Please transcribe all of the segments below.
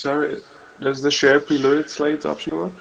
Sorry, does the share preloaded slides option work?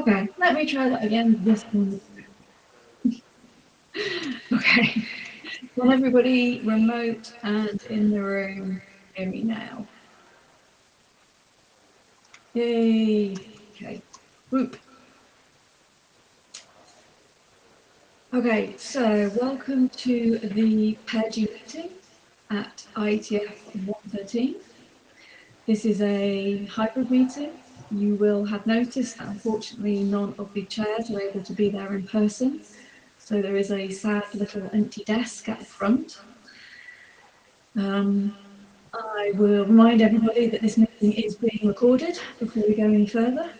Okay, let me try that again this one. okay, will everybody remote and in the room hear me now? Yay, okay, whoop. Okay, so welcome to the PEARG meeting at IETF 113. This is a hybrid meeting you will have noticed that unfortunately none of the chairs are able to be there in person. So there is a sad little empty desk at the front. Um, I will remind everybody that this meeting is being recorded before we go any further.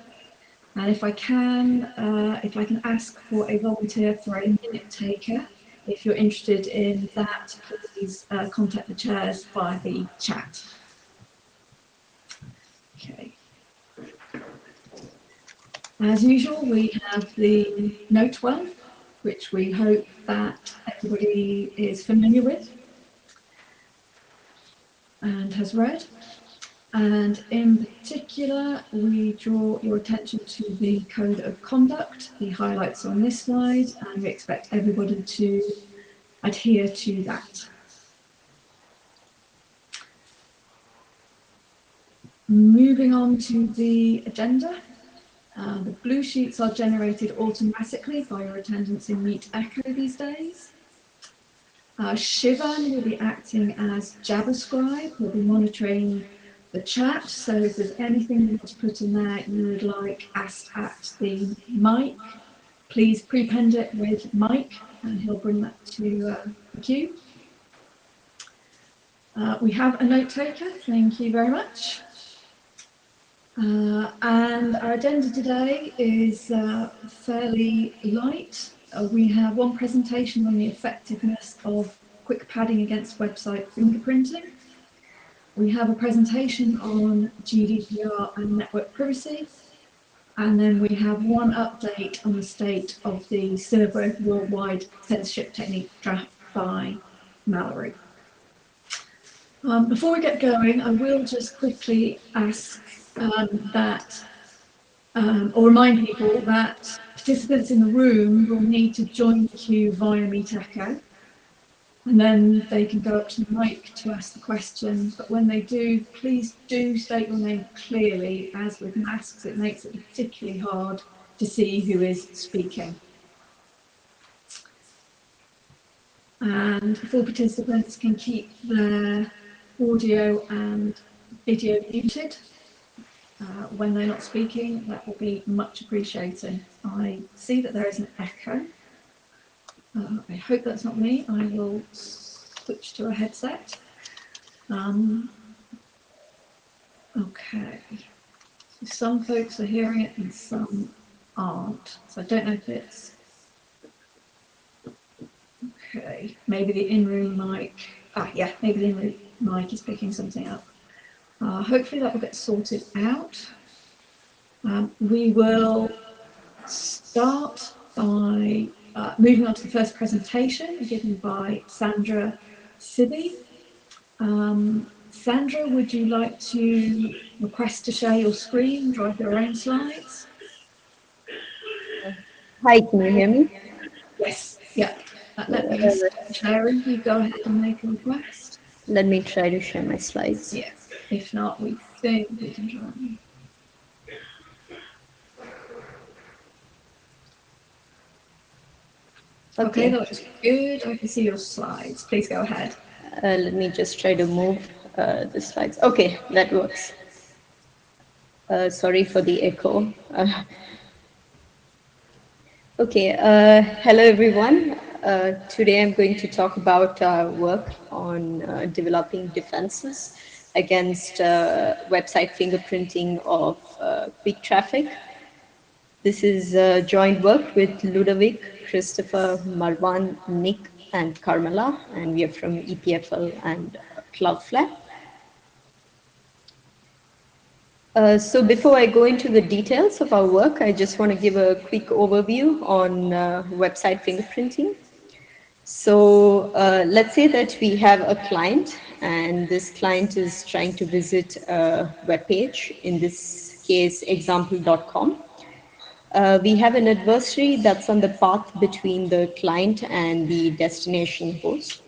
And if I can, uh, if I can ask for a volunteer for a minute taker, if you're interested in that, please uh, contact the chairs via the chat. Okay. As usual, we have the Note Well, which we hope that everybody is familiar with and has read. And in particular, we draw your attention to the code of conduct, the highlights on this slide, and we expect everybody to adhere to that. Moving on to the agenda, uh, the blue sheets are generated automatically by your attendance in Meetecho these days. Uh, Shivan will be acting as Jabber scribe, will be monitoring the chat. So if there's anything to put in there you would like asked at the mic, please prepend it with mic and he'll bring that to uh, the queue. Uh, we have a note taker, thank you very much. Uh, and our agenda today is uh, fairly light. Uh, we have one presentation on the effectiveness of QUIC padding against website fingerprinting. We have a presentation on GDPR and network privacy. And then we have one update on the state of the Survey of Worldwide Censorship Technique draft by Mallory. Um, before we get going, I will just quickly ask um, that, um, or remind people that participants in the room will need to join the queue via Meetecho. And then they can go up to the mic to ask the question. But when they do, please do state your name clearly. As with masks, it makes it particularly hard to see who is speaking. And full participants can keep their audio and video muted uh, when they're not speaking, that will be much appreciated. I see that there is an echo. Uh, I hope that's not me. I will switch to a headset. Um, okay. So some folks are hearing it and some aren't. So I don't know if it's... Okay, maybe the in-room mic... Ah, yeah, maybe the in-room mic is picking something up. Uh, hopefully that will get sorted out. Um, we will start by uh, moving on to the first presentation given by Sandra Siby. Um, Sandra, would you like to request to share your screen, drive your own slides? Hi, can you hear me? Yes, yeah. Uh, let me share it. You go ahead and make a request. Let me try to share my slides. Yes. If not, we think we can join. Okay, Okay, that looks good. I can see your slides. Please go ahead. Uh, let me just try to move uh, the slides. Okay, that works. Uh, sorry for the echo. Uh, okay, uh, hello everyone. Uh, today I'm going to talk about our work on uh, developing defenses against uh, website fingerprinting of big traffic. This is a joint work with Ludovic, Christopher, Marwan, Nick, and Carmela, and we are from EPFL and Cloudflare. Uh, so before I go into the details of our work, I just want to give a quick overview on uh, website fingerprinting. So uh, let's say that we have a client and this client is trying to visit a web page, in this case, example.com. Uh, we have an adversary that's on the path between the client and the destination host.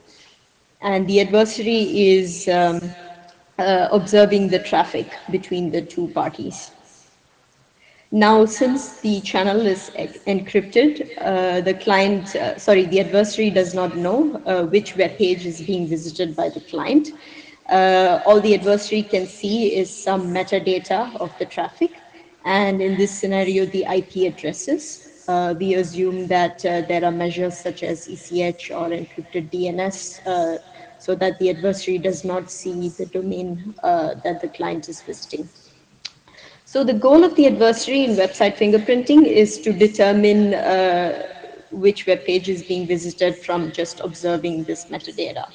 And the adversary is um, uh, observing the traffic between the two parties. Now, since the channel is encrypted, uh, the client, uh, sorry, the adversary does not know uh, which web page is being visited by the client. Uh, all the adversary can see is some metadata of the traffic. And in this scenario, the IP addresses. Uh, we assume that uh, there are measures such as ECH or encrypted DNS so that the adversary does not see the domain that the client is visiting. So the goal of the adversary in website fingerprinting is to determine uh, which web page is being visited from just observing this metadata.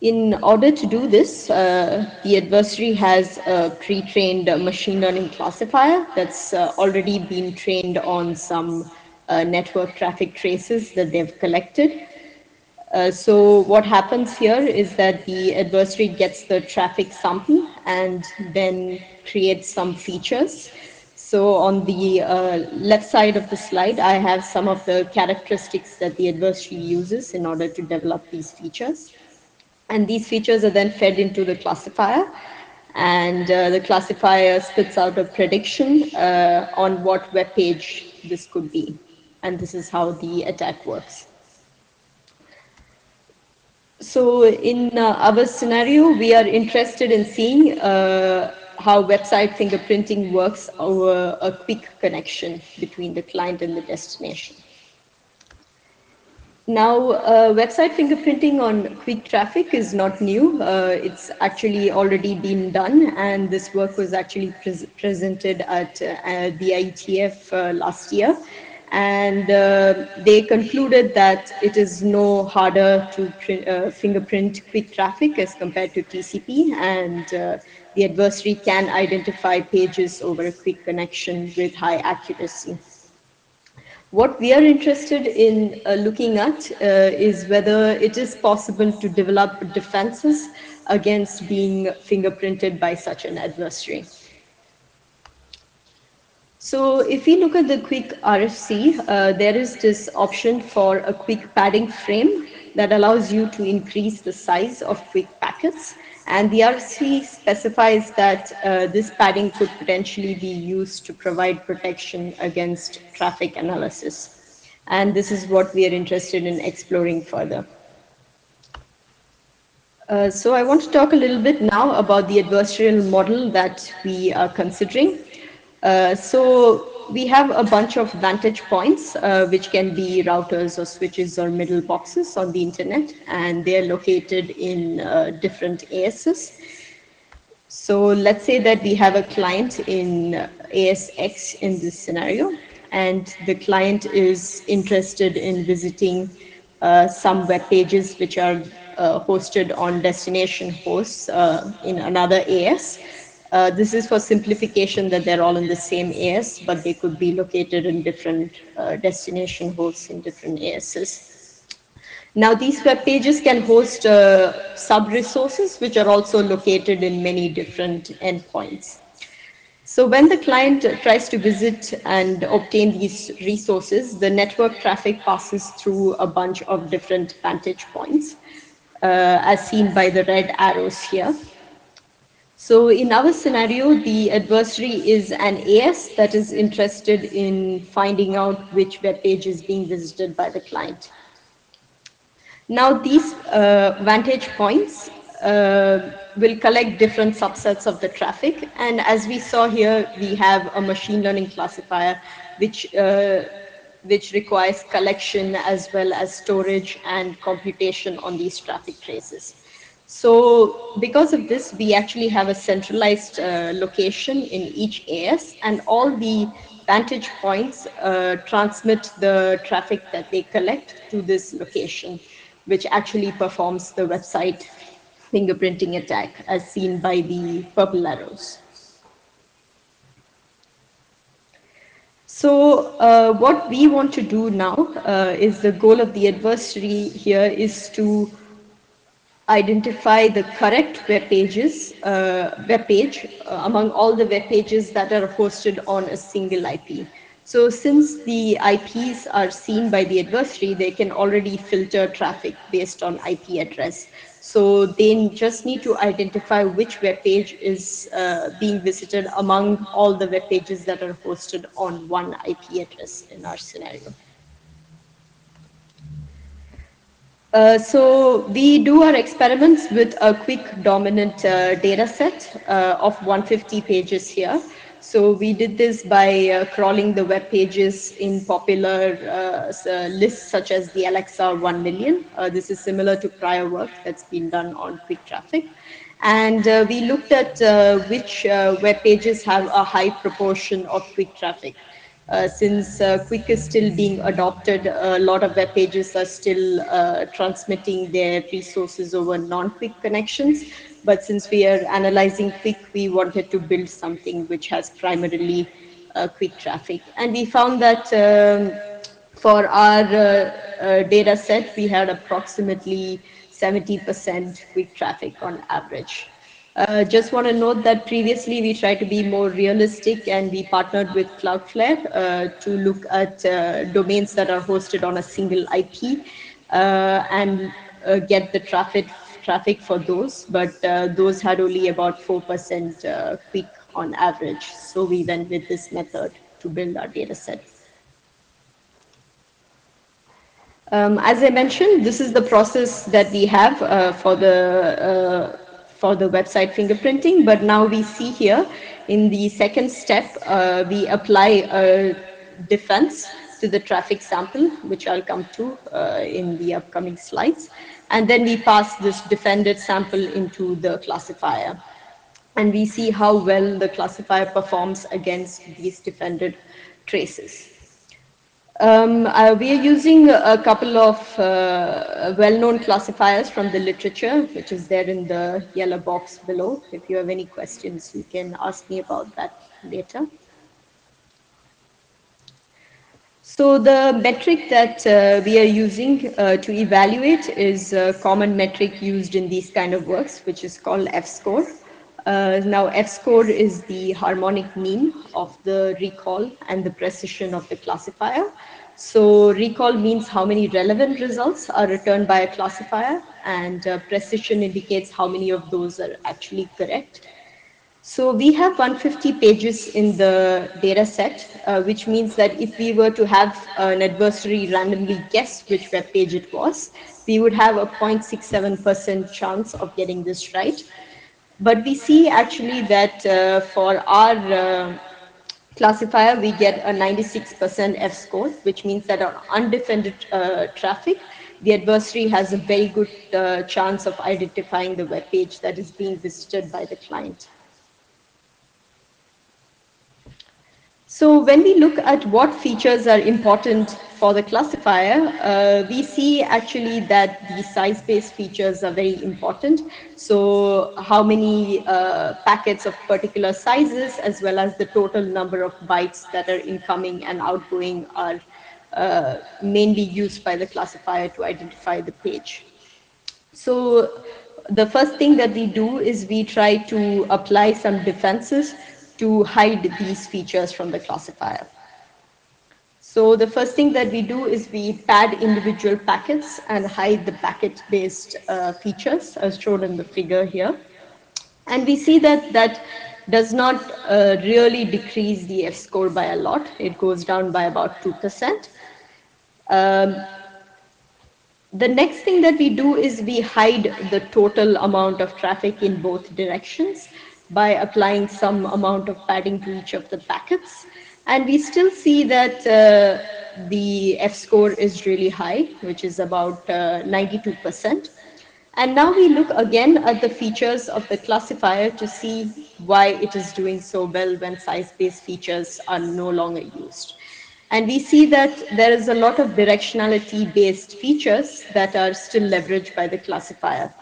In order to do this, uh, the adversary has a pre-trained machine learning classifier that's uh, already been trained on some uh, network traffic traces that they've collected. Uh, so what happens here is that the adversary gets the traffic sample and then creates some features. So on the uh, left side of the slide, I have some of the characteristics that the adversary uses in order to develop these features. And these features are then fed into the classifier. And uh, the classifier spits out a prediction uh, on what web page this could be. And this is how the attack works. So in uh, our scenario, we are interested in seeing uh, how website fingerprinting works over a QUIC connection between the client and the destination. Now, uh, website fingerprinting on QUIC traffic is not new. Uh, it's actually already been done, and this work was actually pre presented at uh, the IETF uh, last year and uh, they concluded that it is no harder to print, uh, fingerprint QUIC traffic as compared to TCP, and uh, the adversary can identify pages over a QUIC connection with high accuracy. What we are interested in uh, looking at uh, is whether it is possible to develop defenses against being fingerprinted by such an adversary. So if we look at the QUIC RFC, uh, there is this option for a QUIC padding frame that allows you to increase the size of QUIC packets. And the RFC specifies that uh, this padding could potentially be used to provide protection against traffic analysis. And this is what we are interested in exploring further. Uh, so I want to talk a little bit now about the adversarial model that we are considering. Uh, so we have a bunch of vantage points, uh, which can be routers or switches or middle boxes on the internet, and they're located in uh, different ASs. So let's say that we have a client in ASX in this scenario, and the client is interested in visiting uh, some web pages which are uh, hosted on destination hosts uh, in another AS. Uh, this is for simplification that they're all in the same AS, but they could be located in different uh, destination hosts in different ASs. Now, these web pages can host uh, sub-resources, which are also located in many different endpoints. So when the client tries to visit and obtain these resources, the network traffic passes through a bunch of different vantage points, uh, as seen by the red arrows here. So in our scenario, the adversary is an AS that is interested in finding out which web page is being visited by the client. Now these uh, vantage points uh, will collect different subsets of the traffic. And as we saw here, we have a machine learning classifier which uh, which requires collection as well as storage and computation on these traffic traces. So because of this, we actually have a centralized uh, location in each AS and all the vantage points uh, transmit the traffic that they collect to this location, which actually performs the website fingerprinting attack as seen by the purple arrows. So uh, what we want to do now uh, is the goal of the adversary here is to identify the correct web pages, uh, web page uh, among all the web pages that are hosted on a single IP. So since the IPs are seen by the adversary, they can already filter traffic based on IP address. So they just need to identify which web page is uh, being visited among all the web pages that are hosted on one IP address in our scenario. Uh, so we do our experiments with a QUIC dominant uh, data set uh, of 150 pages here. So we did this by uh, crawling the web pages in popular uh, lists such as the Alexa 1 million. this is similar to prior work that's been done on QUIC traffic. And we looked at which web pages have a high proportion of QUIC traffic. Uh, since uh, QUIC is still being adopted, a lot of web pages are still uh, transmitting their resources over non-QUIC connections. But since we are analyzing QUIC, we wanted to build something which has primarily uh, QUIC traffic. And we found that um, for our uh, data set, we had approximately 70% QUIC traffic on average. Uh, just want to note that previously we tried to be more realistic and we partnered with Cloudflare uh, to look at uh, domains that are hosted on a single IP uh, and uh, get the traffic traffic for those, but those had only about 4% QUIC on average. So we went with this method to build our data set. Um, as I mentioned, this is the process that we have for the for the website fingerprinting. But now we see here in the second step, uh, we apply a defense to the traffic sample, which I'll come to uh, in the upcoming slides. And then we pass this defended sample into the classifier. And we see how well the classifier performs against these defended traces. Um, uh, we are using a couple of uh, well-known classifiers from the literature, which is there in the yellow box below. If you have any questions, you can ask me about that later. So the metric that uh, we are using uh, to evaluate is a common metric used in these kind of works, which is called F-score. Uh, now F-score is the harmonic mean of the recall and the precision of the classifier. So recall means how many relevant results are returned by a classifier and uh, precision indicates how many of those are actually correct. So we have 150 pages in the data set, uh, which means that if we were to have an adversary randomly guess which web page it was, we would have a 0.67% chance of getting this right. But we see actually that uh, for our uh, classifier, we get a 96% F score, which means that on undefended uh, traffic, the adversary has a very good uh, chance of identifying the web page that is being visited by the client. So when we look at what features are important for the classifier, uh, we see actually that the size-based features are very important. So how many uh, packets of particular sizes as well as the total number of bytes that are incoming and outgoing are uh, mainly used by the classifier to identify the page. So the first thing that we do is we try to apply some defenses to hide these features from the classifier. So the first thing that we do is we pad individual packets and hide the packet-based uh, features as shown in the figure here. And we see that that does not uh, really decrease the F-score by a lot. It goes down by about 2%. Um, the next thing that we do is we hide the total amount of traffic in both directions by applying some amount of padding to each of the packets. And we still see that uh, the F score is really high, which is about 92%. Uh, and now we look again at the features of the classifier to see why it is doing so well when size-based features are no longer used. And we see that there is a lot of directionality based features that are still leveraged by the classifier.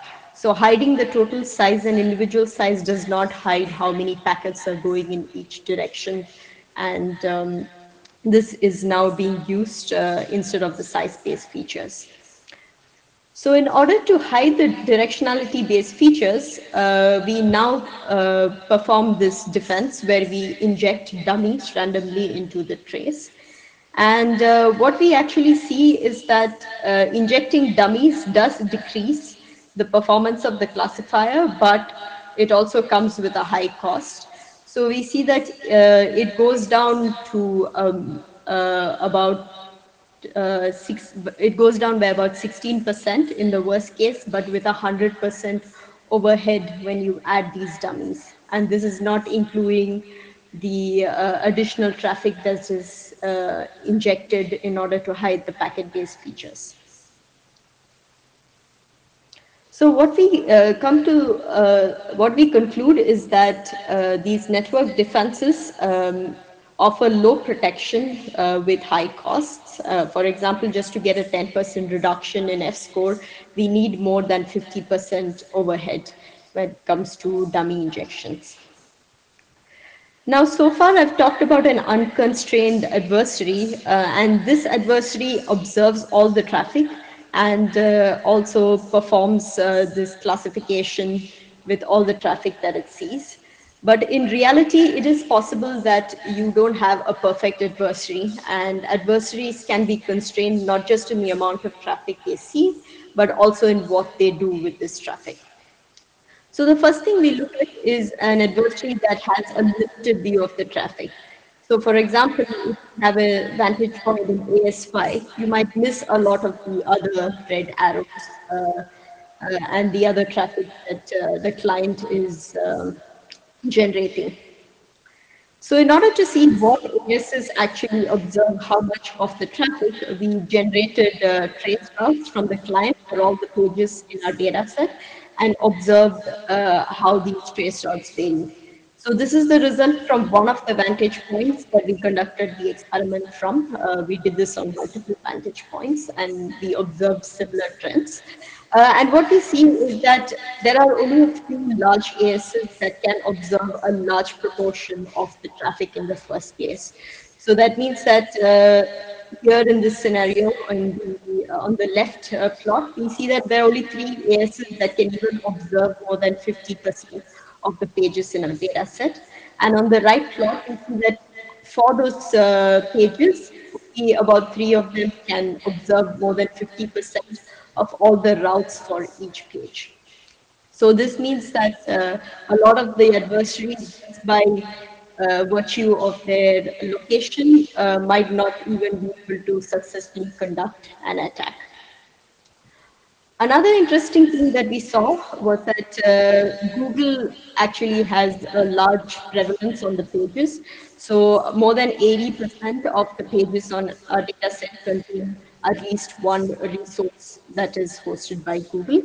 So hiding the total size and individual size does not hide how many packets are going in each direction. And um, this is now being used uh, instead of the size based features. So in order to hide the directionality based features, uh, we now uh, perform this defense where we inject dummies randomly into the trace. And uh, what we actually see is that uh, injecting dummies does decrease the performance of the classifier, but it also comes with a high cost. So we see that uh, it goes down to um, uh, about uh, six, it goes down by about 16% in the worst case, but with 100% overhead when you add these dummies. And this is not including the uh, additional traffic that is uh, injected in order to hide the packet-based features. So what we uh, come to, uh, what we conclude is that uh, these network defenses um, offer low protection uh, with high costs. for example, just to get a 10% reduction in F-score, we need more than 50% overhead when it comes to dummy injections. Now, so far I've talked about an unconstrained adversary, uh, and this adversary observes all the traffic and uh, also performs uh, this classification with all the traffic that it sees. But in reality, it is possible that you don't have a perfect adversary, and adversaries can be constrained not just in the amount of traffic they see, but also in what they do with this traffic. So the first thing we look at is an adversary that has a limited view of the traffic. So for example, if you have a vantage point in AS5, you might miss a lot of the other red arrows uh, uh, and the other traffic that uh, the client is um, generating. So in order to see what ASs actually observe how much of the traffic, we generated uh, trace routes from the client for all the pages in our data set and observed uh, how these trace routes vary. So this is the result from one of the vantage points that we conducted the experiment from. Uh, we did this on multiple vantage points and we observed similar trends. Uh, and what we see is that there are only a few large ASs that can observe a large proportion of the traffic in the first place. So that means that uh, here in this scenario on the, uh, on the left uh, plot, we see that there are only three ASs that can even observe more than 50% of the pages in our data set. And on the right plot, we see that for those uh, pages, about three of them can observe more than 50% of all the routes for each page. So this means that uh, a lot of the adversaries by uh, virtue of their location uh, might not even be able to successfully conduct an attack. Another interesting thing that we saw was that uh, Google actually has a large prevalence on the pages. So more than 80% of the pages on our data set contain at least one resource that is hosted by Google.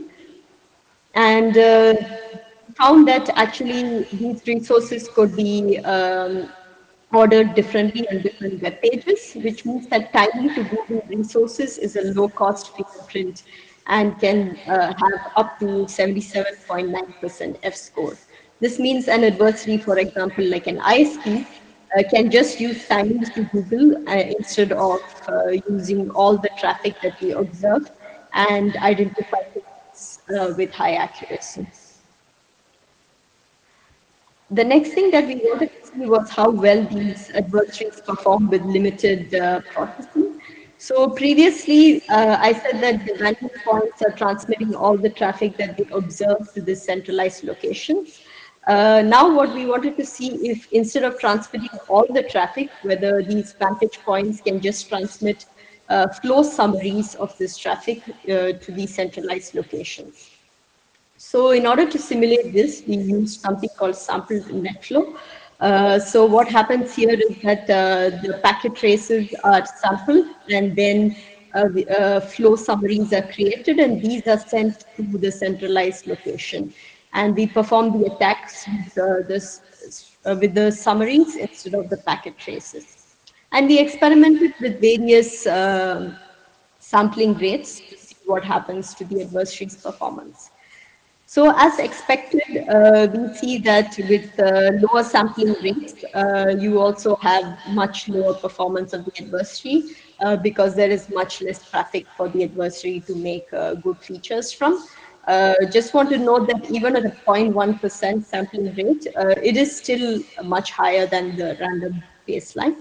And uh, found that actually these resources could be um, ordered differently on different web pages, which means that tying to Google resources is a low cost fingerprint and can uh, have up to 77.9% F score. This means an adversary, for example, like an ISP, uh, can just use timings to Google uh, instead of uh, using all the traffic that we observe and identify things uh, with high accuracy. The next thing that we wanted to see was how well these adversaries perform with limited uh, processing. So previously, uh, I said that the vantage points are transmitting all the traffic that they observe to this centralized location. Uh, now what we wanted to see if instead of transmitting all the traffic, whether these vantage points can just transmit uh, flow summaries of this traffic uh, to the centralized locations. So in order to simulate this, we used something called sampled net flow. Uh, so what happens here is that uh, the packet traces are sampled and then uh, the, uh, flow summaries are created and these are sent to the centralized location. And we perform the attacks with, uh, this, with the summaries instead of the packet traces. And we experimented with various um, sampling rates to see what happens to the adversary's performance. So as expected, uh, we see that with uh, lower sampling rates, uh, you also have much lower performance of the adversary uh, because there is much less traffic for the adversary to make uh, good features from. Uh, just want to note that even at a 0.1% sampling rate, it is still much higher than the random baseline.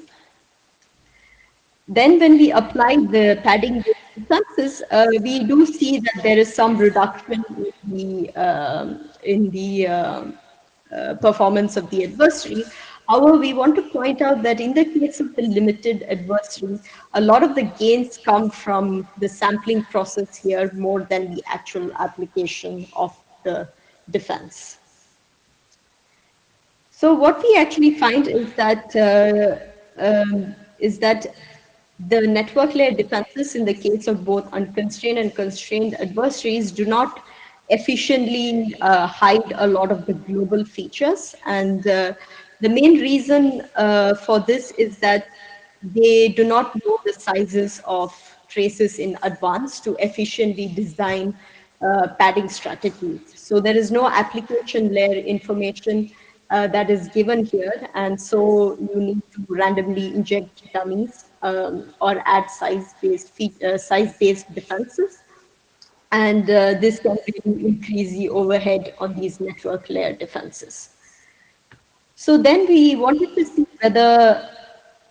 Then when we apply the padding defenses, uh, we do see that there is some reduction in the, um, in the uh, uh, performance of the adversary. However, we want to point out that in the case of the limited adversary, a lot of the gains come from the sampling process here more than the actual application of the defense. So what we actually find is that uh, um, is that the network layer defenses in the case of both unconstrained and constrained adversaries do not efficiently uh, hide a lot of the global features. And uh, the main reason uh, for this is that they do not know the sizes of traces in advance to efficiently design uh, padding strategies. So there is no application layer information uh, that is given here. And so you need to randomly inject dummies um, or add size-based uh, size-based defenses. And uh, this can really increase the overhead on these network layer defenses. So then we wanted to see whether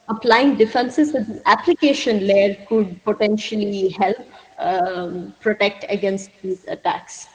applying defenses at the application layer could potentially help um, protect against these attacks.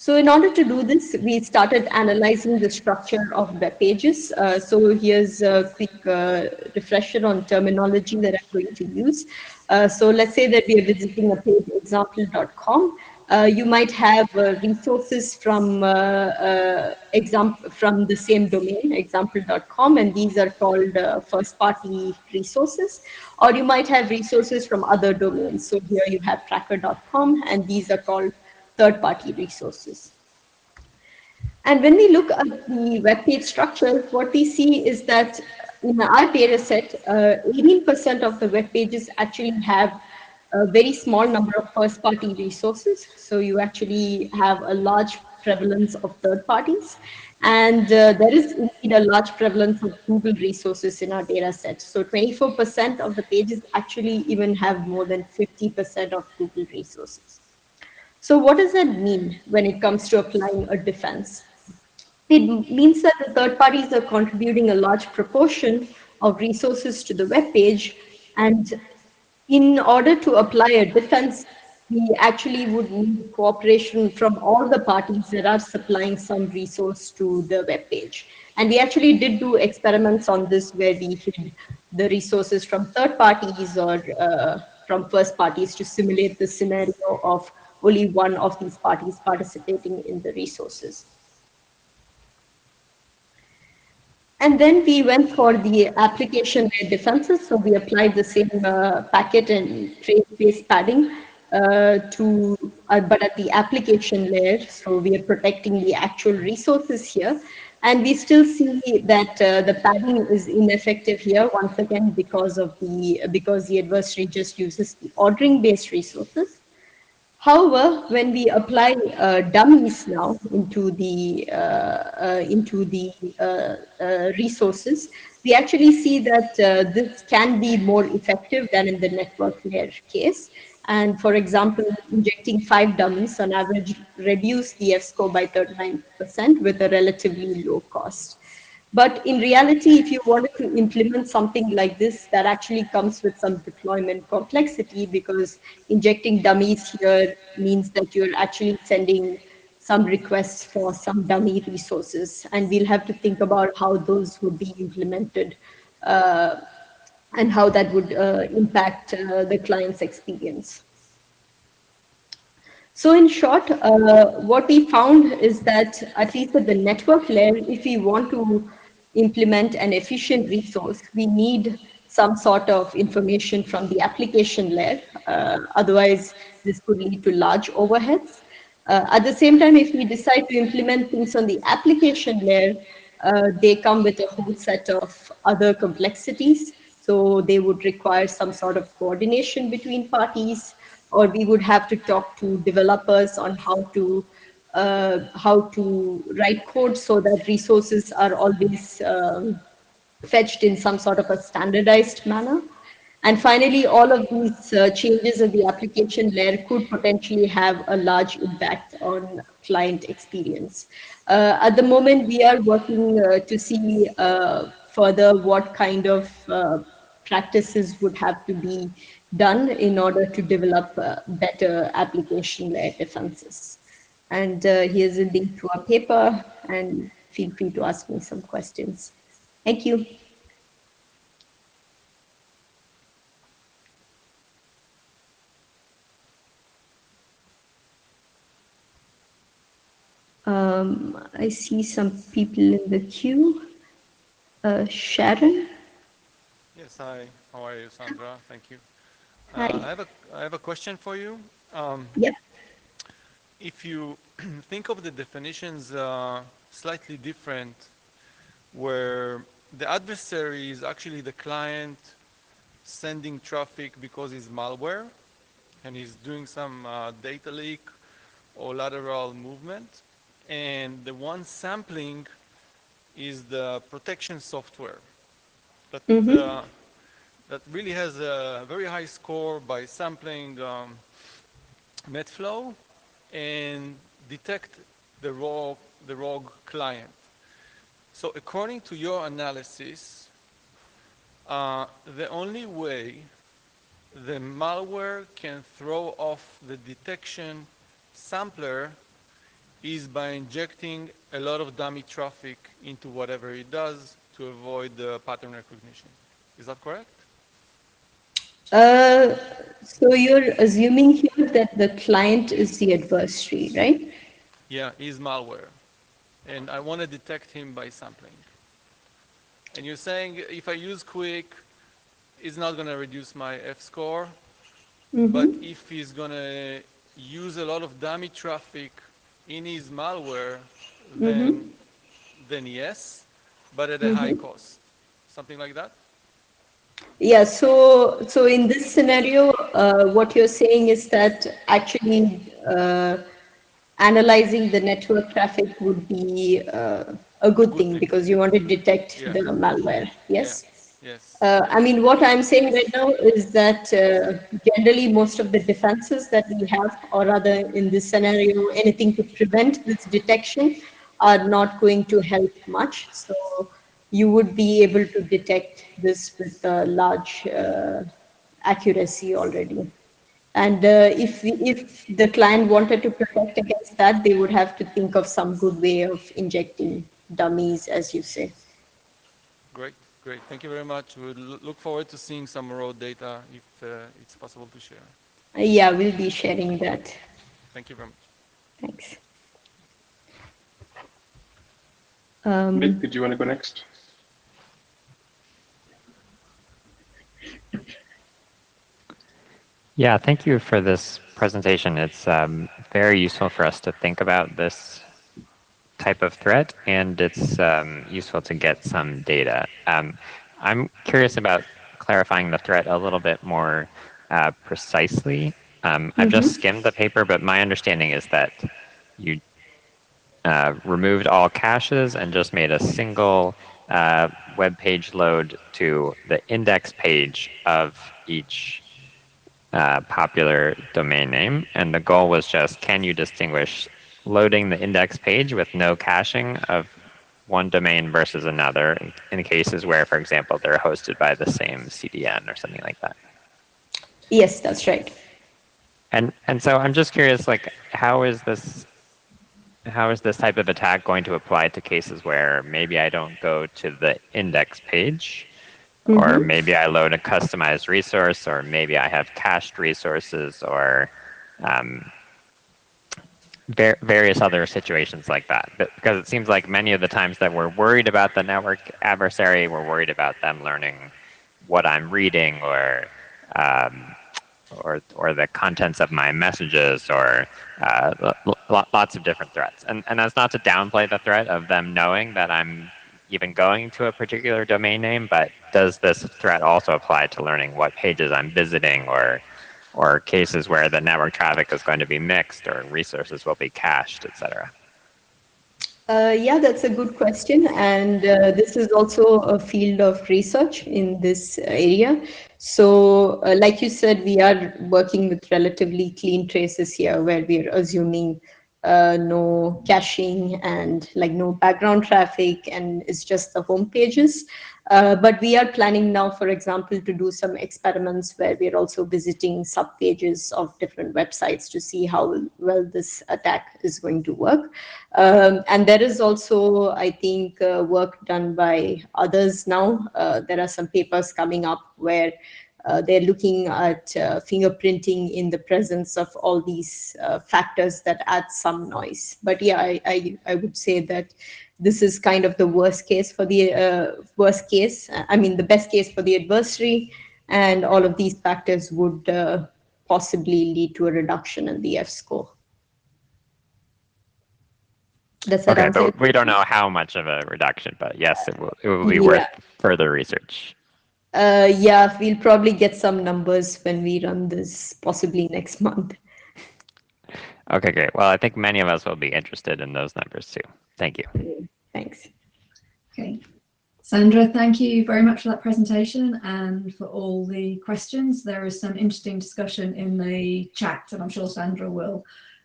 So in order to do this, we started analyzing the structure of web pages. Uh, so here's a quick uh, refresher on terminology that I'm going to use. Uh, so let's say that we are visiting a page example.com. Uh, you might have uh, resources from uh, example from the same domain, example.com, and these are called first-party resources. Or you might have resources from other domains. So here you have tracker.com, and these are called third-party resources. And when we look at the web page structure, what we see is that in our data set, 18% uh, of the web pages actually have a very small number of first-party resources. So you actually have a large prevalence of third parties. And uh, there is indeed a large prevalence of Google resources in our data set. So 24% of the pages actually even have more than 50% of Google resources. So what does that mean when it comes to applying a defense? It means that the third parties are contributing a large proportion of resources to the web page. And in order to apply a defense, we actually would need cooperation from all the parties that are supplying some resource to the web page. And we actually did do experiments on this where we hid the resources from third parties or uh, from first parties to simulate the scenario of only one of these parties participating in the resources. And then we went for the application layer defenses. So we applied the same uh, packet and trace-based padding uh, to, uh, but at the application layer. So we are protecting the actual resources here. And we still see that uh, the padding is ineffective here once again because of the because the adversary just uses the ordering based resources. However, when we apply uh, dummies now into the uh, uh, into the uh, uh, resources, we actually see that this can be more effective than in the network layer case. And for example, injecting five dummies on average reduce the F-score by 39% with a relatively low cost. But in reality, if you wanted to implement something like this, that actually comes with some deployment complexity because injecting dummies here means that you're actually sending some requests for some dummy resources. And we'll have to think about how those would be implemented uh, and how that would uh, impact uh, the client's experience. So in short, uh, what we found is that at least at the network layer, if we want to implement an efficient resource, we need some sort of information from the application layer. Uh, otherwise, this could lead to large overheads. Uh, at the same time, if we decide to implement things on the application layer, uh, they come with a whole set of other complexities. So they would require some sort of coordination between parties, or we would have to talk to developers on how to uh, how to write code so that resources are always um, fetched in some sort of a standardized manner. And finally, all of these uh, changes in the application layer could potentially have a large impact on client experience. Uh, at the moment, we are working uh, to see uh, further what kind of uh, practices would have to be done in order to develop better application layer defenses. And here's a link to our paper, and feel free to ask me some questions. Thank you. Um, I see some people in the queue. Uh, Sharon? Yes, hi. How are you, Sandra? Thank you. Hi. Uh, I have a I have a question for you. Um, Yep. If you think of the definitions uh, slightly different, where the adversary is actually the client sending traffic because he's malware and he's doing some uh, data leak or lateral movement, and the one sampling is the protection software that Mhm. uh, that really has a very high score by sampling um, NetFlow and detect the raw the rogue client. So according to your analysis, uh, the only way the malware can throw off the detection sampler is by injecting a lot of dummy traffic into whatever it does to avoid the pattern recognition. Is that correct? Uh, so you're assuming here that the client is the adversary, right? Yeah, he's malware. And I want to detect him by sampling. And you're saying if I use QUIC, it's not going to reduce my F score. Mhm. But if he's going to use a lot of dummy traffic in his malware, then, then yes, but at a high cost. Something like that? Yeah, so so in this scenario, uh, what you're saying is that actually uh, analyzing the network traffic would be uh, a good thing because you want to detect Yeah. the malware. Yes. Yes. Uh, I mean, what I'm saying right now is that uh, generally most of the defenses that we have, or rather in this scenario, anything to prevent this detection are not going to help much. So you would be able to detect this with a large uh, accuracy already. And uh, if, if the client wanted to protect against that, they would have to think of some good way of injecting dummies, as you say. Great, great. Thank you very much. we'll look forward to seeing some raw data if uh, it's possible to share. Uh, Yeah, we'll be sharing that. Thank you very much. Thanks. Um, Nick, did you want to go next? Yeah, thank you for this presentation. It's um, very useful for us to think about this type of threat, and it's um, useful to get some data. Um, I'm curious about clarifying the threat a little bit more uh, precisely. Um, I've just skimmed the paper, but my understanding is that you uh, removed all caches and just made a single uh, web page load to the index page of each uh, popular domain name. And the goal was just can you distinguish loading the index page with no caching of one domain versus another in, in cases where, for example, they're hosted by the same CDN or something like that. yes, that's right. And and so I'm just curious, like, how is this how is this type of attack going to apply to cases where maybe I don't go to the index page, or Mhm. maybe I load a customized resource, or maybe I have cached resources, or um, var- various other situations like that. But because it seems like many of the times that we're worried about the network adversary, we're worried about them learning what I'm reading or um, or or the contents of my messages or uh, lo- lo- lots of different threats. And and that's not to downplay the threat of them knowing that I'm even going to a particular domain name, but does this threat also apply to learning what pages I'm visiting or or cases where the network traffic is going to be mixed or resources will be cached, etc. Uh, yeah, that's a good question. And uh, this is also a field of research in this area. So, uh, like you said, we are working with relatively clean traces here where we are assuming uh, no caching and like no background traffic and it's just the home pages. Uh, but we are planning now, for example, to do some experiments where we're also visiting sub pages of different websites to see how well this attack is going to work. Um, and there is also, I think, uh, work done by others now. Uh, there are some papers coming up where uh, they're looking at uh, fingerprinting in the presence of all these uh, factors that add some noise. But yeah, I, I, I would say that this is kind of the worst case for the uh, worst case. I mean, the best case for the adversary, and all of these factors would uh, possibly lead to a reduction in the F score. Does that Okay, answer but we don't know how much of a reduction, but yes, it will it will be Yeah. worth further research. Uh, yeah, we'll probably get some numbers when we run this, possibly next month. Okay, great. Well, I think many of us will be interested in those numbers too. Thank you. Thanks. Okay. Sandra, thank you very much for that presentation and for all the questions. There is some interesting discussion in the chat, and I'm sure Sandra will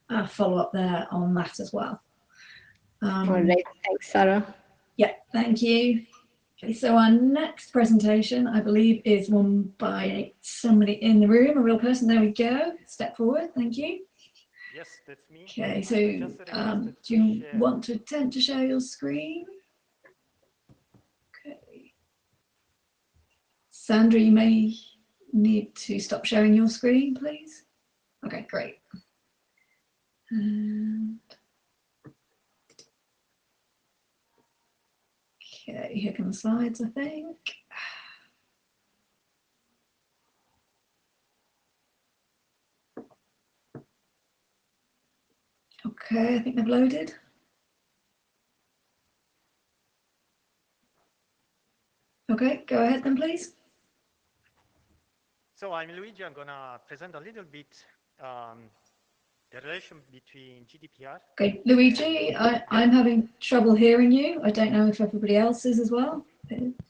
uh, follow up there on that as well. Um, All right. Thanks, Sarah. Yeah, thank you. Okay, so our next presentation, I believe, is one by somebody in the room, a real person. There we go. Step forward. Thank you. Yes, that's me. Okay, so um, do you want to attempt to share your screen? Okay. Sandra, you may need to stop sharing your screen, please. Okay, great. And okay, here come the slides, I think. Okay, I think they've loaded. Okay, go ahead then, please. So I'm Luigi. I'm gonna present a little bit um, the relation between GDPR. Okay, Luigi, I, I'm having trouble hearing you. I don't know if everybody else is as well.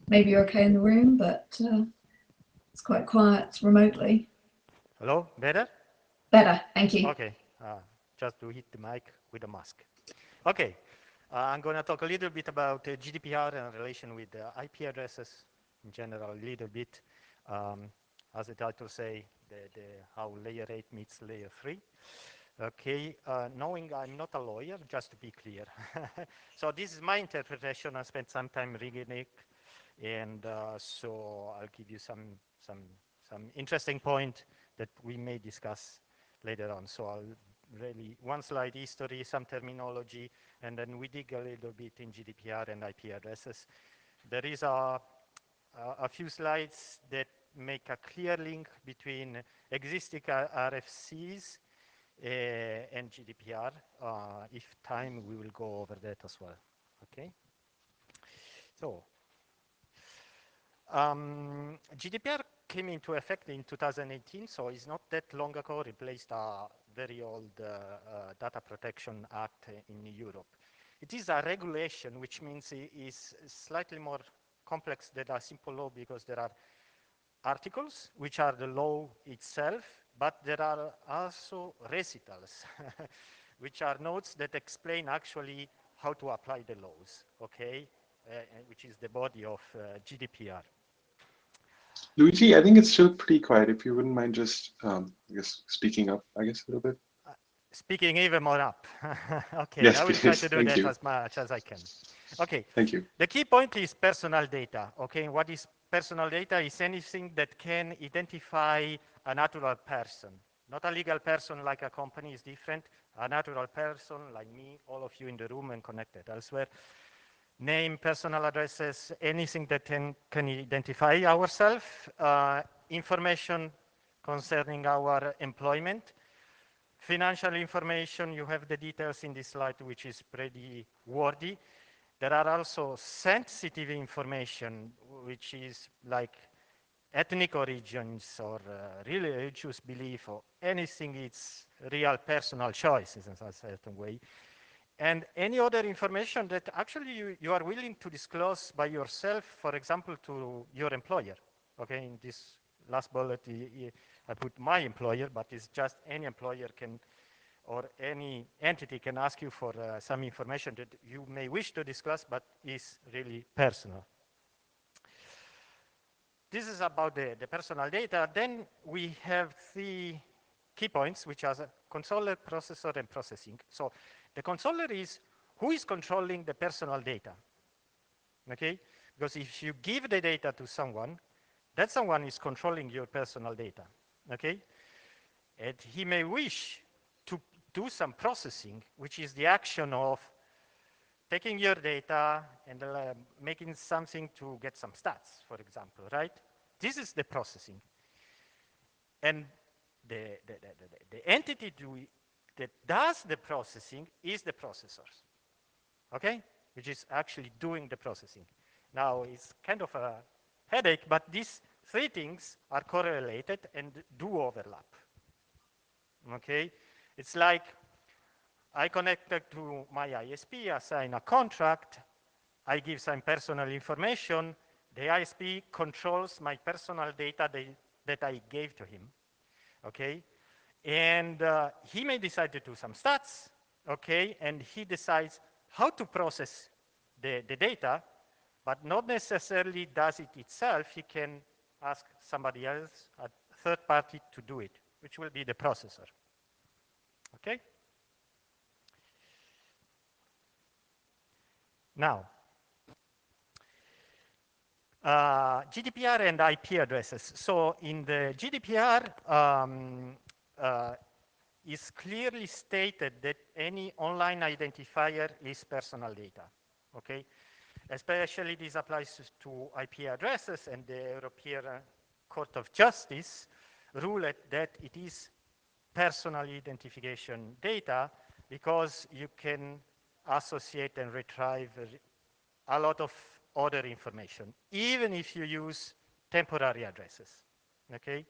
Maybe you're okay in the room, but uh, it's quite quiet remotely. Hello, better? Better, thank you. Okay, uh, just to hit the mic with a mask. Okay, uh, I'm gonna talk a little bit about uh, GDPR and relation with IP addresses in general, a little bit. Um, as the title say, the, the, how layer 8 meets layer 3. Okay, uh, knowing I'm not a lawyer, just to be clear. so this is my interpretation. I spent some time reading it, and uh, so I'll give you some some some interesting point that we may discuss later on. So I'll really one slide history, some terminology, and then we dig a little bit in GDPR and IP addresses. There is a a, few slides that make a clear link between existing RFCs and GDPR. Uh, if time, we will go over that as well. Okay. So um, GDPR came into effect in 2018, so it's not that long ago, replaced a very old uh, uh, Data Protection Act in Europe. It is a regulation, which means it is slightly more complex than a simple law because there are articles, which are the law itself, but there are also recitals, which are notes that explain actually how to apply the laws, okay, uh, which is the body of uh, GDPR. Luigi, I think it's still pretty quiet. If you wouldn't mind just, um, I guess, speaking up, I guess, a little bit. Speaking even more up. okay, Yes, I will try to do Thank that you. as much as I can. Okay. Thank you. The key point is personal data. Okay, what is personal data is anything that can identify a natural person. Not a legal person like a company is different. A natural person like me, all of you in the room and connected elsewhere. Name, personal addresses, anything that can, can identify ourselves. Uh, information concerning our employment. Financial information, you have the details in this slide, which is pretty wordy. There are also sensitive information, which is like ethnic origins or uh, religious belief or anything it's real personal choices in a certain way. And any other information that actually you, you are willing to disclose by yourself, for example, to your employer. Okay, in this last bullet, I put my employer, but it's just any employer can or any entity can ask you for uh, some information that you may wish to discuss, but is really personal. This is about the, the personal data. Then we have three key points, which are controller, processor, and processing. So the controller is who is controlling the personal data, okay? Because if you give the data to someone, that someone is controlling your personal data, okay? And he may wish do some processing, which is the action of taking your data and uh, making something to get some stats, for example, right? This is the processing. And the, the, the, the entity do, that does the processing is the processors, okay? Which is actually doing the processing. Now, it's kind of a headache, but these three things are correlated and do overlap, okay? It's like I connected to my ISP, I assign a contract, I give some personal information, the ISP controls my personal data that I gave to him, okay? And uh, he may decide to do some stats, okay? And he decides how to process the, the data, but not necessarily does it itself. He can ask somebody else, a third party, to do it, which will be the processor. Okay? Now, uh, GDPR and IP addresses. So in the GDPR, um, uh, is clearly stated that any online identifier is personal data, okay? Especially this applies to IP addresses and the European Court of Justice ruled that it is personal identification data because you can associate and retrieve a lot of other information, even if you use temporary addresses, okay?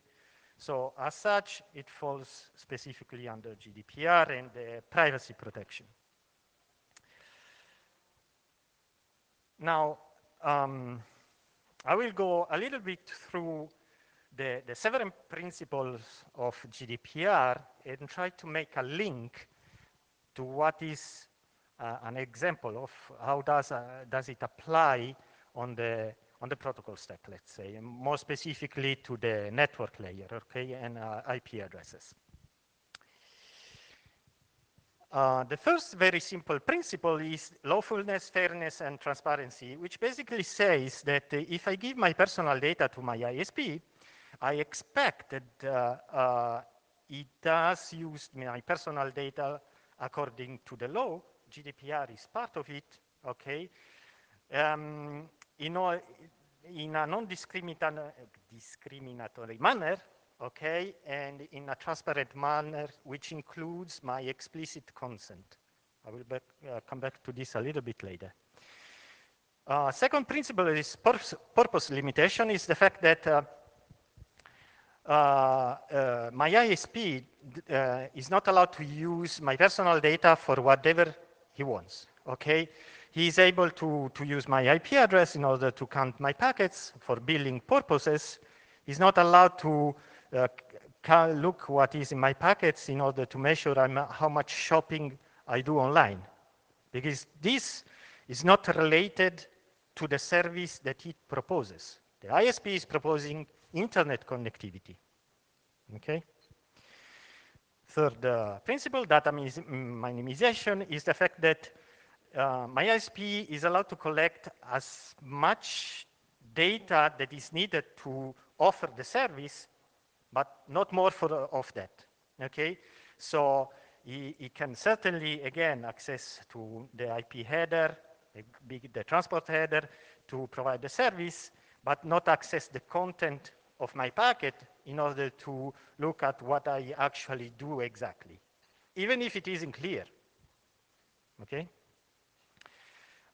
So as such, it falls specifically under GDPR and the privacy protection. Now, um, I will go a little bit through the, the several principles of GDPR and try to make a link to what is uh, an example of how does, uh, does it apply on the, on the protocol stack, let's say, more specifically to the network layer, okay, and uh, IP addresses. Uh, the first very simple principle is lawfulness, fairness, and transparency, which basically says that if I give my personal data to my ISP, I expect that uh, uh, it does use my personal data according to the law. GDPR is part of it, okay? Um, in, all, in a non-discriminatory manner, okay, and in a transparent manner, which includes my explicit consent. I will back, uh, come back to this a little bit later. Uh, second principle is purpose, purpose, limitation is the fact that uh, my ISP uh, is not allowed to use my personal data for whatever he wants, okay? He is able to, to use my IP address in order to count my packets for billing purposes. He's not allowed to uh, look what is in my packets in order to measure how much shopping I do online. Because this is not related to the service that he proposes. The ISP is proposing internet connectivity. Okay. Third uh, principle, data minimization, is the fact that uh, my ISP is allowed to collect as much data that is needed to offer the service, but not more for, of that, okay? So he, he, can certainly, again, access to the IP header, the, the transport header to provide the service, but not access the content of my packet in order to look at what I actually do exactly, even if it isn't clear, okay?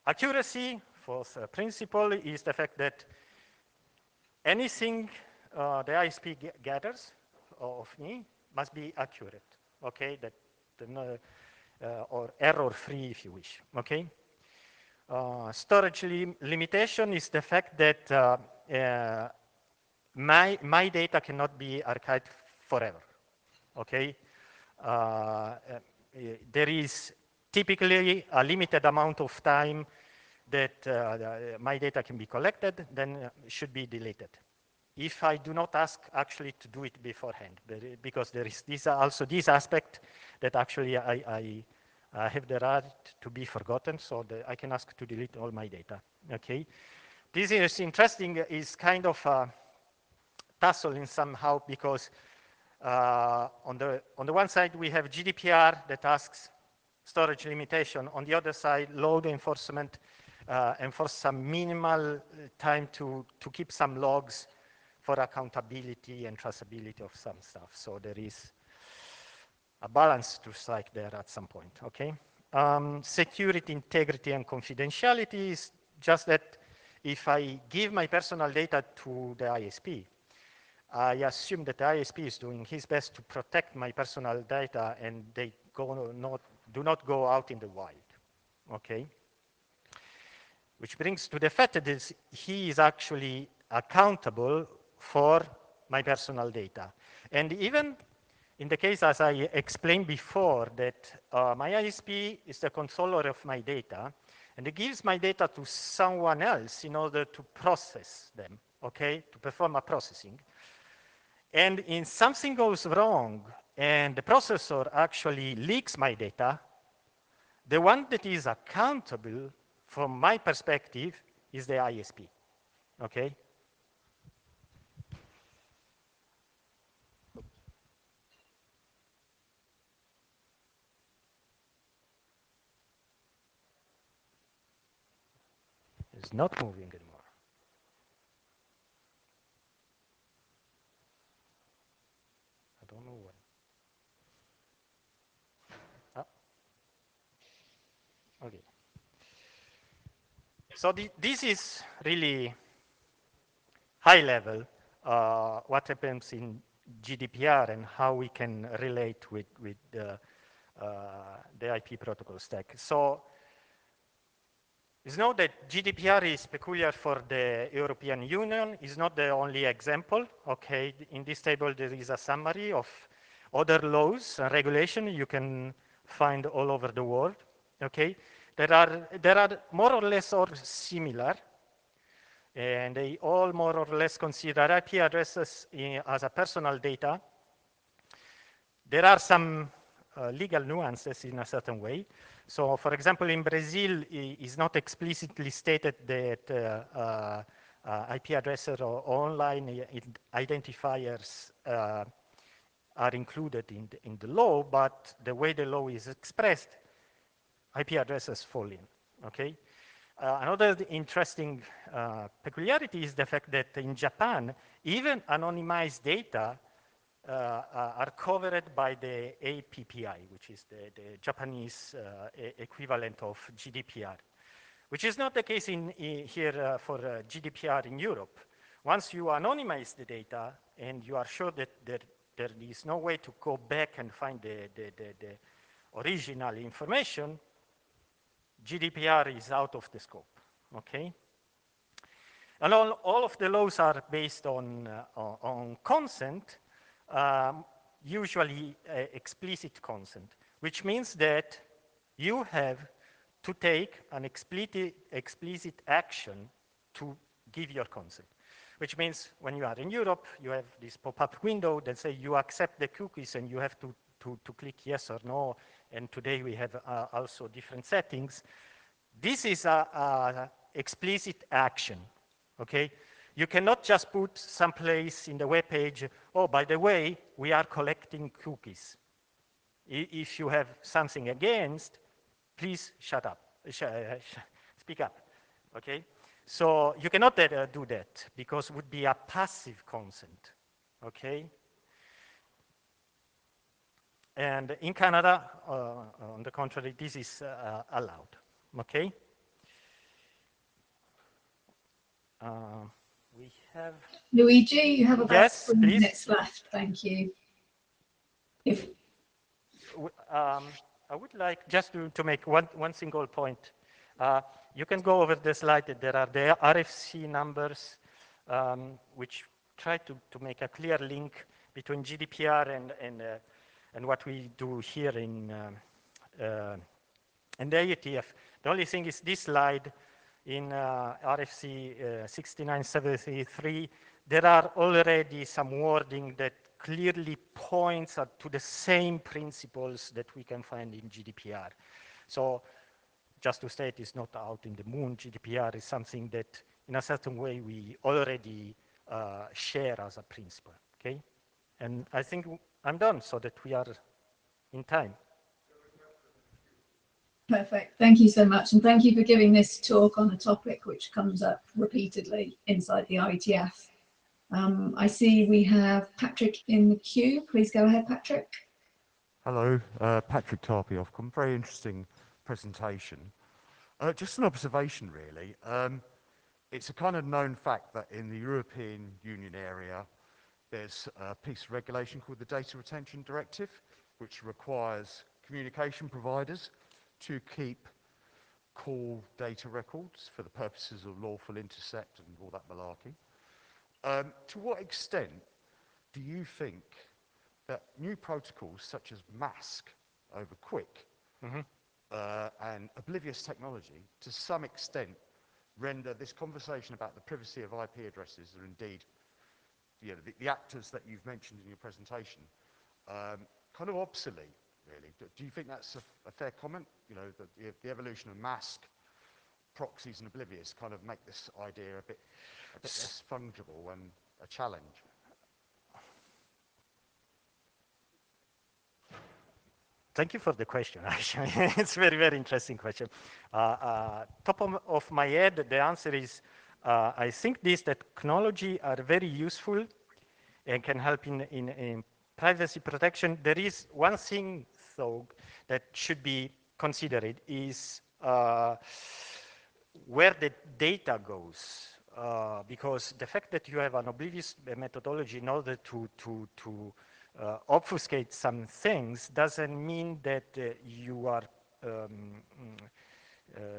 Accuracy, fourth principle, is the fact that anything uh, the ISP gathers of me must be accurate, okay? That, uh, or error-free, if you wish, okay? Uh, storage lim limitation is the fact that uh, uh, my, my data cannot be archived forever, okay? there is typically a limited amount of time that uh, my data can be collected, then it should be deleted. If I do not ask actually to do it beforehand, because there is this also this aspect that actually I, I, I have the right to be forgotten, so I can ask to delete all my data, okay? This is interesting, is kind of uh, tussling somehow because uh, on, the, on the one side we have GDPR that asks storage limitation. On the other side, load enforcement uh, enforce some minimal uh, time to, to keep some logs for accountability and traceability of some stuff. So there is a balance to strike there at some point, okay? Um, security, integrity, and confidentiality is just that if I give my personal data to the ISP, I assume that the ISP is doing his best to protect my personal data and they go not, do not go out in the wild, okay? Which brings to the fact that he is actually accountable for my personal data. And even in the case, as I explained before, that uh, my ISP is the controller of my data, and it gives my data to someone else in order to process them, okay, to perform a processing. And if something goes wrong and the processor actually leaks my data, the one that is accountable from my perspective is the ISP, okay? It's not moving anymore. I don't know why. Ah. Okay. So this is really high level uh, what happens in GDPR and how we can relate with, with the, uh, the IP protocol stack. So it's not that GDPR is peculiar for the European Union. It's not the only example. Okay, in this table there is a summary of other laws and regulation you can find all over the world. Okay, there are there are more or less or similar, and they all more or less consider IP addresses in, as a personal data. There are some uh, legal nuances in a certain way. So for example, in Brazil, it is not explicitly stated that uh, uh, uh IP addresses or online identifiers uh, are included in the, in the law, but the way the law is expressed, IP addresses fall in, okay? Uh, another interesting uh, peculiarity is the fact that in Japan, even anonymized data uh, uh, are covered by the APPI, which is the, the Japanese uh, equivalent of GDPR, which is not the case in, in here for GDPR in Europe. Once you anonymize the data and you are sure that there, there is no way to go back and find the, the, the original information, GDPR is out of the scope, okay? And all, all of the laws are based on, uh, on consent, um, usually uh, explicit consent, which means that you have to take an explicit, explicit action to give your consent, which means when you are in Europe, you have this pop-up window that say you accept the cookies and you have to, to, to click yes or no. And today we have uh, also different settings this is a, a explicit action, okay? You cannot just put someplace in the web page, oh, by the way, we are collecting cookies. If you have something against, please shut up, sh sh speak up, okay? So you cannot uh, do that because it would be a passive consent, okay? And in Canada, uh, on the contrary, this is uh, allowed, okay? Uh, we have... Luigi, you have about yes, three please. minutes left. Thank you. If um, I would like just to, to make one, one single point. Uh, you can go over the slide. There are the RFC numbers, um, which try to, to make a clear link between GDPR and, and, uh, and what we do here in, um, uh, in the IETF. The only thing is this slide in uh, RFC uh, 6973, there are already some wording that clearly points to the same principles that we can find in GDPR. So just to state it's not out in the moon, GDPR is something that in a certain way we already uh, share as a principle, okay? And I think I'm done so that we are in time. Perfect. Thank you so much. And thank you for giving this talk on a topic which comes up repeatedly inside the IETF. Um, I see we have Patrick in the queue. Please go ahead, Patrick. Hello, uh, Patrick Tarpey Ofcom. Very interesting presentation. Uh, just an observation, really. Um, it's a kind of known fact that in the European Union area, there's a piece of regulation called the Data Retention Directive, which requires communication providers to keep call data records for the purposes of lawful intercept and all that malarkey. Um, to what extent do you think that new protocols such as MASQUE over QUIC mm -hmm. uh, and oblivious technology to some extent render this conversation about the privacy of IP addresses or indeed you know, the, the actors that you've mentioned in your presentation um, kind of obsolete really. Do, do you think that's a, a, fair comment? You know, the, the evolution of MASQUE proxies and oblivious kind of make this idea a bit, a bit less fungible and a challenge. Thank you for the question, actually. it's a very, very interesting question. Uh, uh, top of, of, my head, the answer is, I think these technology are very useful and can help in, in, in privacy protection. There is one thing, though, that should be considered is uh, where the data goes. Uh, because the fact that you have an oblivious methodology in order to, to, to uh, obfuscate some things doesn't mean that uh, you are um, uh,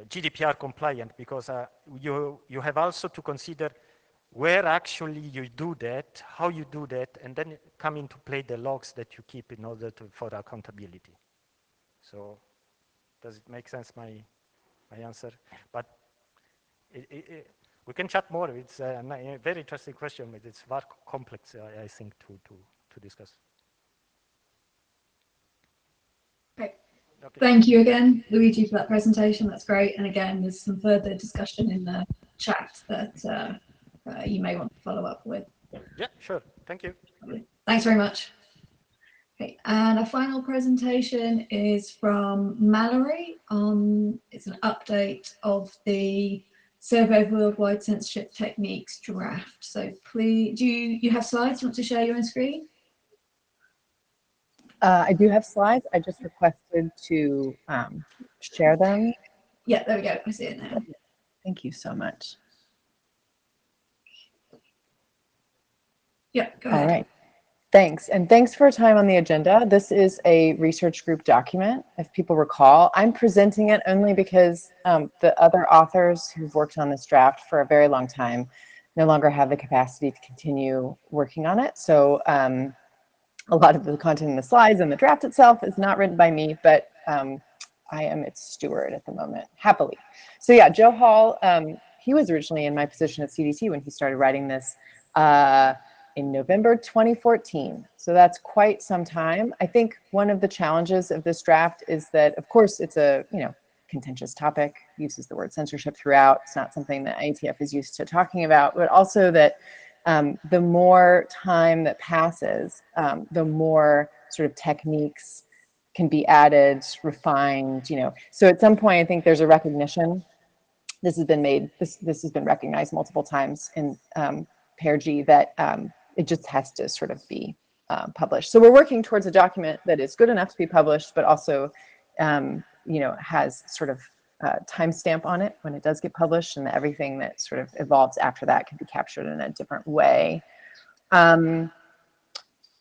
GDPR compliant because uh, you, you have also to consider where actually you do that, how you do that, and then come into play the logs that you keep in order to, for accountability. So does it make sense, my, my answer? But it, it, it, we can chat more. It's a, a, very interesting question, but it's very complex, I, I think, to, to, to discuss. Okay. Thank you again, Luigi, for that presentation. That's great. And again, there's some further discussion in the chat that uh, uh, you may want to follow up with. Yeah, sure. Thank you. Thanks very much. Okay, and our final presentation is from Mallory. On it's an update of the Survey of Worldwide Censorship Techniques draft. So please, do you, you have slides? You want to share your own screen? Uh, I do have slides. I just requested to um, share them. Yeah, there we go. I see it now. Thank you so much. Yeah, go ahead. All right. Thanks. And thanks for time on the agenda. This is a research group document, if people recall. I'm presenting it only because um, the other authors who've worked on this draft for a very long time no longer have the capacity to continue working on it. So um, a lot of the content in the slides and the draft itself is not written by me, but um, I am its steward at the moment, happily. So yeah, Joe Hall, um, he was originally in my position at CDT when he started writing this. Uh, in November 2014. So that's quite some time. I think one of the challenges of this draft is that, of course, it's a, you know, contentious topic, uses the word censorship throughout. It's not something that IETF is used to talking about, but also that um, the more time that passes, um, the more sort of techniques can be added, refined, you know. So at some point, I think there's a recognition. This has been made, this, this has been recognized multiple times in um, PEARG that um, it just has to sort of be um, published. So we're working towards a document that is good enough to be published, but also, um, you know, has sort of uh, timestamp on it when it does get published and everything that sort of evolves after that can be captured in a different way. Um,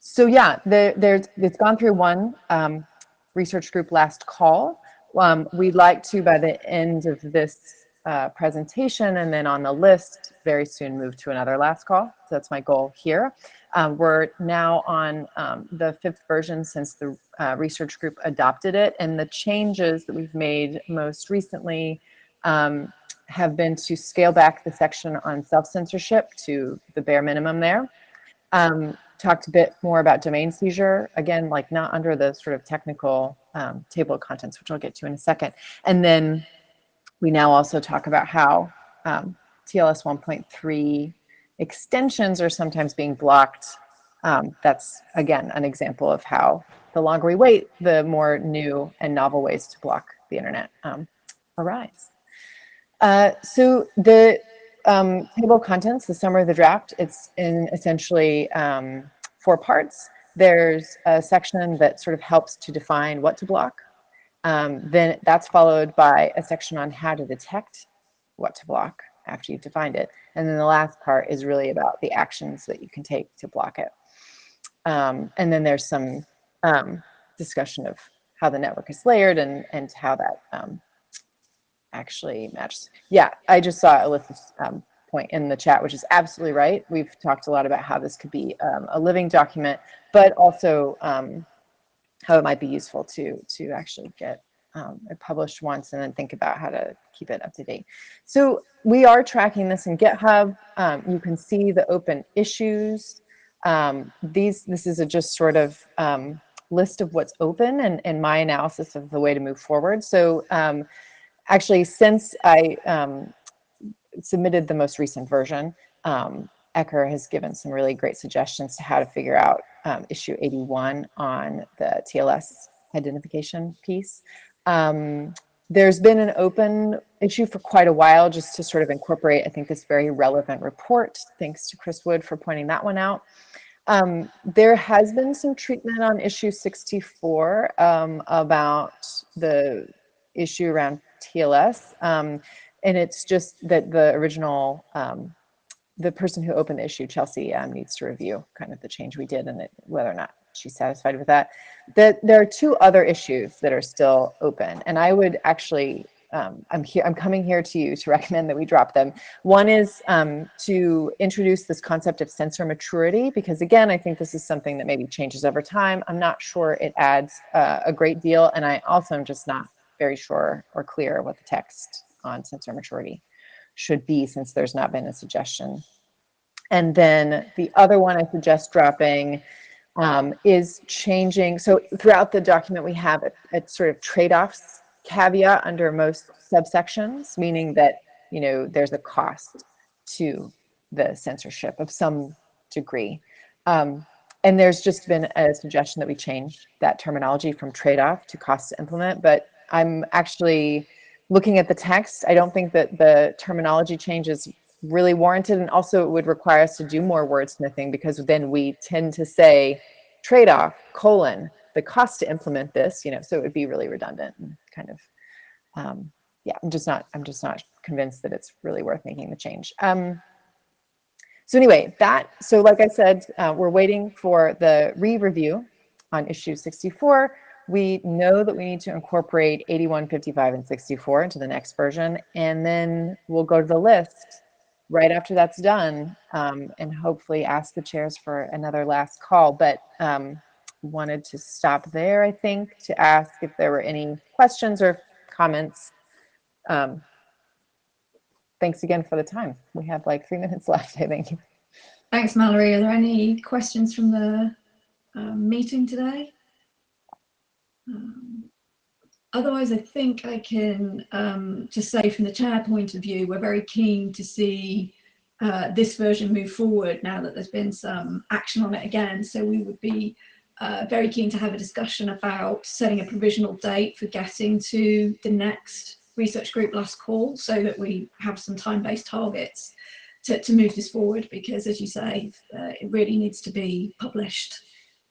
so yeah, the, there's, it's gone through one um, research group last call. Um, we'd like to, by the end of this uh, presentation and then on the list, very soon move to another last call. So that's my goal here. Um, we're now on um, the fifth version since the uh, research group adopted it. And the changes that we've made most recently um, have been to scale back the section on self-censorship to the bare minimum there. Um, talked a bit more about domain seizure, again, like not under the sort of technical um, table of contents, which I'll get to in a second. And then we now also talk about how um, TLS 1.3 extensions are sometimes being blocked. Um, that's, again, an example of how the longer we wait, the more new and novel ways to block the internet um, arise. Uh, so the um, table of contents, the summary of the draft, it's in essentially um, four parts. There's a section that sort of helps to define what to block. Um, then that's followed by a section on how to detect what to block after you've defined it. And then the last part is really about the actions that you can take to block it. Um, and then there's some um, discussion of how the network is layered and, and how that um, actually matches. Yeah, I just saw Alyssa's um, point in the chat, which is absolutely right. We've talked a lot about how this could be um, a living document, but also um, how it might be useful to, to actually get um, it published once and then think about how to keep it up to date. So we are tracking this in GitHub. Um, you can see the open issues. Um, these, this is a just sort of um, list of what's open and, and my analysis of the way to move forward. So um, actually, since I um, submitted the most recent version, Ecker has given some really great suggestions to how to figure out issue 81 on the TLS identification piece. Um, there's been an open issue for quite a while just to sort of incorporate, I think, this very relevant report. Thanks to Chris Wood for pointing that one out. Um, there has been some treatment on issue 64 um, about the issue around TLS. Um, and it's just that the original, um, the person who opened the issue, Chelsea, um, needs to review kind of the change we did and it, whether or not she's satisfied with that. That there are two other issues that are still open, and I would actually. Um, I'm here. I'm coming here to you to recommend that we drop them. One is um, to introduce this concept of censor maturity, because again, I think this is something that maybe changes over time. I'm not sure it adds uh, a great deal, and I also am just not very sure or clear what the text on censor maturity should be, since there's not been a suggestion. And then the other one I suggest dropping um, is changing. So throughout the document, we have a, a sort of trade-offs caveat under most subsections, meaning that, you know, there's a cost to the censorship of some degree. Um, and there's just been a suggestion that we change that terminology from trade-off to cost to implement, but I'm actually looking at the text. I don't think that the terminology change is really warranted. And also it would require us to do more wordsmithing because then we tend to say trade-off, colon, the cost to implement this, you know, so it would be really redundant and kind of, um, yeah, I'm just not, I'm just not convinced that it's really worth making the change. Um, so anyway, that, so like I said, uh, we're waiting for the re-review on issue 64. We know that we need to incorporate 81, 55, and 64 into the next version, and then we'll go to the list right after that's done um, and hopefully ask the chairs for another last call. But um, wanted to stop there, I think, to ask if there were any questions or comments. Um, thanks again for the time. We have like three minutes left, I think. Thanks, Mallory. Are there any questions from the um, meeting today? Um, otherwise, I think I can um, just say from the chair point of view, we're very keen to see uh, this version move forward now that there's been some action on it again. So we would be uh, very keen to have a discussion about setting a provisional date for getting to the next research group last call so that we have some time-based targets to, to move this forward because as you say, uh, it really needs to be published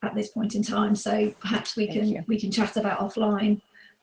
at this point in time. So perhaps we Thank can you. we can chat about offline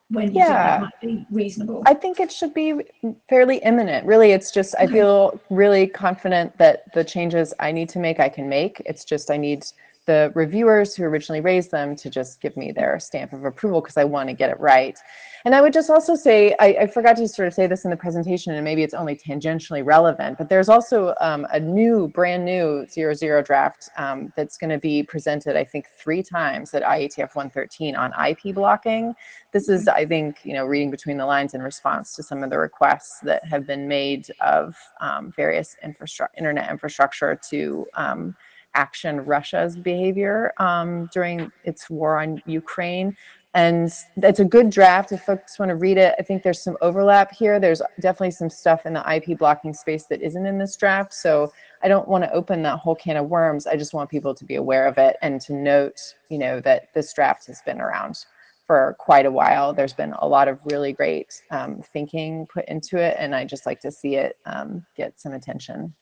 when you Yeah. think that might be reasonable. I think it should be fairly imminent. Really, it's just I feel really confident that the changes I need to make, I can make. It's just I need the reviewers who originally raised them to just give me their stamp of approval because I want to get it right. And I would just also say, I, I forgot to sort of say this in the presentation, and maybe it's only tangentially relevant, but there's also um, a new, brand new zero zero draft um, that's going to be presented, I think, three times at IETF 113 on IP blocking this is, I think, you know, reading between the lines in response to some of the requests that have been made of um, various infrastructure, internet infrastructure to um, action Russia's behavior um, during its war on Ukraine. And that's a good draft if folks want to read it. I think there's some overlap here. There's definitely some stuff in the IP blocking space that isn't in this draft. So I don't want to open that whole can of worms. I just want people to be aware of it and to note, you know, that this draft has been around for quite a while. There's been a lot of really great um, thinking put into it, and I just like to see it um, get some attention.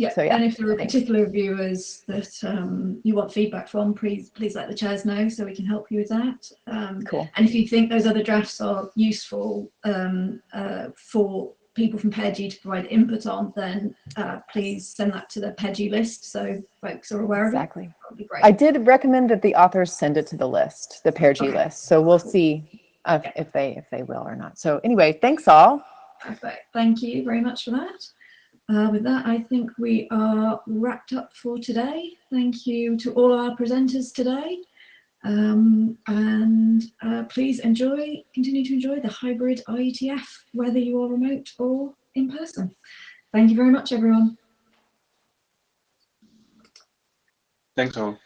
Yeah, So, yeah, and if there are particular viewers that um, you want feedback from, please please let the chairs know so we can help you with that. Um, Cool. and if you think those other drafts are useful um, uh, for people from PEARG to provide input on, then uh, please send that to the PEARG list so folks are aware of it. Exactly. That would be great. I did recommend that the authors send it to the list, the Pear Okay. list. So we'll see uh, if they if they will or not. So anyway, thanks all. Perfect. Thank you very much for that. Uh, with that, I think we are wrapped up for today. Thank you to all our presenters today. Um, and uh, please enjoy, continue to enjoy the hybrid IETF, whether you are remote or in person. Thank you very much, everyone. Thanks all.